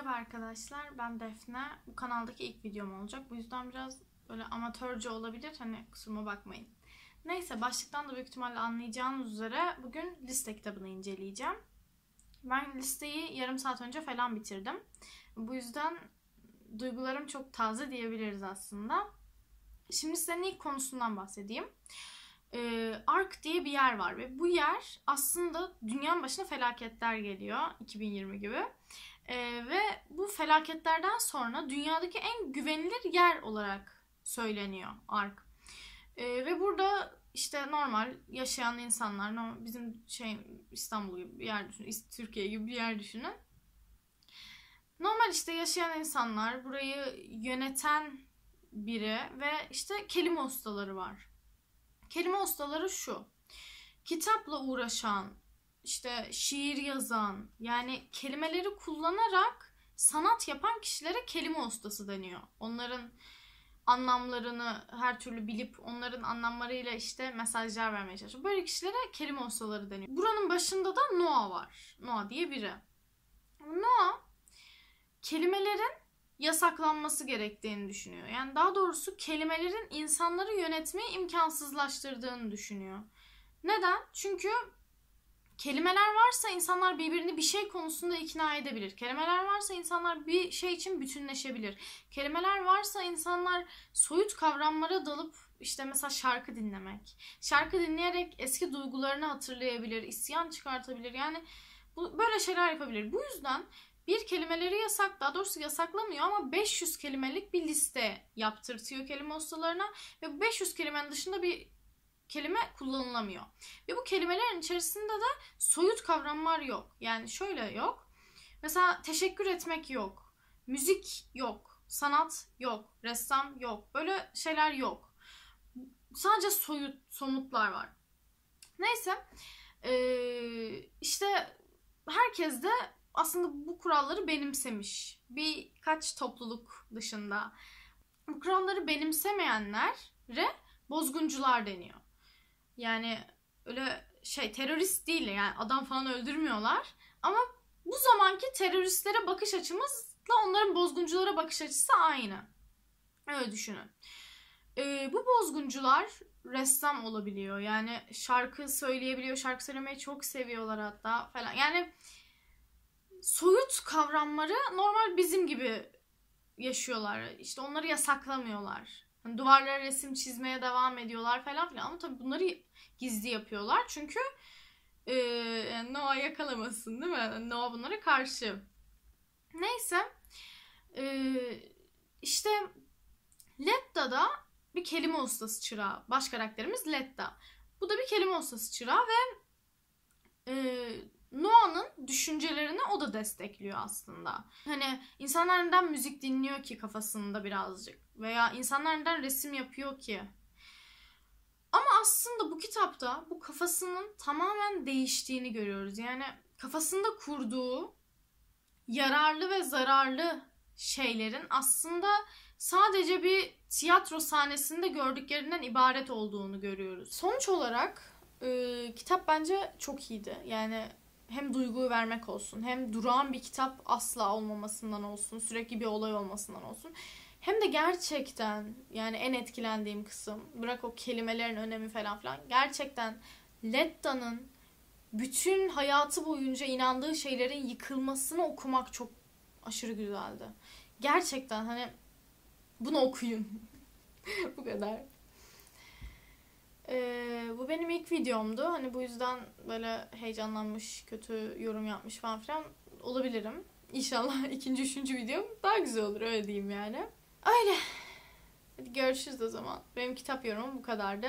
Merhaba arkadaşlar, ben Defne. Bu kanaldaki ilk videom olacak. Bu yüzden biraz böyle amatörce olabilir. Hani kusuruma bakmayın. Neyse, başlıktan da büyük ihtimalle anlayacağınız üzere bugün liste kitabını inceleyeceğim. Ben listeyi yarım saat önce falan bitirdim. Bu yüzden duygularım çok taze diyebiliriz aslında. Şimdi size ilk konusundan bahsedeyim. Ee, Ark diye bir yer var ve bu yer aslında dünyanın başına felaketler geliyor 2020 gibi. Ee, ve bu felaketlerden sonra dünyadaki en güvenilir yer olarak söyleniyor Ark. Ee, ve burada işte normal yaşayan insanlar, normal, bizim şey İstanbul gibi bir yer düşünün, Türkiye gibi bir yer düşünün. Normal işte yaşayan insanlar, burayı yöneten biri ve işte kelime ustaları var. Kelime ustaları şu. Kitapla uğraşan, işte şiir yazan, yani kelimeleri kullanarak sanat yapan kişilere kelime ustası deniyor. Onların anlamlarını her türlü bilip onların anlamlarıyla işte mesajlar vermeye çalışıyor. Böyle kişilere kelime ustaları deniyor. Buranın başında da Noah var. Noah diye biri. Noah kelimelerin yasaklanması gerektiğini düşünüyor. Yani daha doğrusu kelimelerin insanları yönetmeyi imkansızlaştırdığını düşünüyor. Neden? Çünkü kelimeler varsa insanlar birbirini bir şey konusunda ikna edebilir. Kelimeler varsa insanlar bir şey için bütünleşebilir. Kelimeler varsa insanlar soyut kavramlara dalıp işte mesela şarkı dinlemek. Şarkı dinleyerek eski duygularını hatırlayabilir, isyan çıkartabilir. Yani bu, böyle şeyler yapabilir. Bu yüzden bir kelimeleri yasak, daha doğrusu yasaklamıyor ama 500 kelimelik bir liste yaptırtıyor kelime ustalarına ve bu 500 kelimenin dışında bir kelime kullanılamıyor. Ve bu kelimelerin içerisinde de soyut kavramlar yok. Yani şöyle yok. Mesela teşekkür etmek yok. Müzik yok. Sanat yok. Ressam yok. Böyle şeyler yok. Sadece soyut, somutlar var. Neyse. Ee, işte herkes de aslında bu kuralları benimsemiş. Birkaç topluluk dışında. Bu kuralları benimsemeyenlere bozguncular deniyor. Yani öyle şey terörist değil yani adam falan öldürmüyorlar. Ama bu zamanki teröristlere bakış açımızla onların bozgunculara bakış açısı aynı. Öyle düşünün. Ee, bu bozguncular ressam olabiliyor. Yani şarkı söyleyebiliyor. Şarkı söylemeyi çok seviyorlar hatta falan. Yani soyut kavramları normal bizim gibi yaşıyorlar. İşte onları yasaklamıyorlar. Hani duvarlara resim çizmeye devam ediyorlar falan filan. Ama tabii bunları gizli yapıyorlar. Çünkü e, Noah yakalamasın değil mi? Noah bunlara karşı. Neyse. E, işte Letta'da bir kelime ustası çırağı. Baş karakterimiz Letta. Bu da bir kelime ustası çırağı ve e, Noah'nın düşüncelerini o da destekliyor aslında. Hani insanlar neden müzik dinliyor ki kafasında birazcık veya insanlar neden resim yapıyor ki? Ama aslında bu kitapta bu kafasının tamamen değiştiğini görüyoruz. Yani kafasında kurduğu yararlı ve zararlı şeylerin aslında sadece bir tiyatro sahnesinde gördüklerinden ibaret olduğunu görüyoruz. Sonuç olarak e, kitap bence çok iyiydi. Yani hem duyguyu vermek olsun hem durağan bir kitap asla olmamasından olsun sürekli bir olay olmasından olsun hem de gerçekten yani en etkilendiğim kısım bırak o kelimelerin önemi falan filan gerçekten Letta'nın bütün hayatı boyunca inandığı şeylerin yıkılmasını okumak çok aşırı güzeldi. Gerçekten hani bunu okuyun. Bu kadar. Ee, bu benim ilk videomdu. Hani bu yüzden böyle heyecanlanmış, kötü yorum yapmış falan filan olabilirim. İnşallah ikinci, üçüncü videom daha güzel olur öyle diyeyim yani. Öyle. Hadi görüşürüz o zaman. Benim kitap yorumum bu kadardı.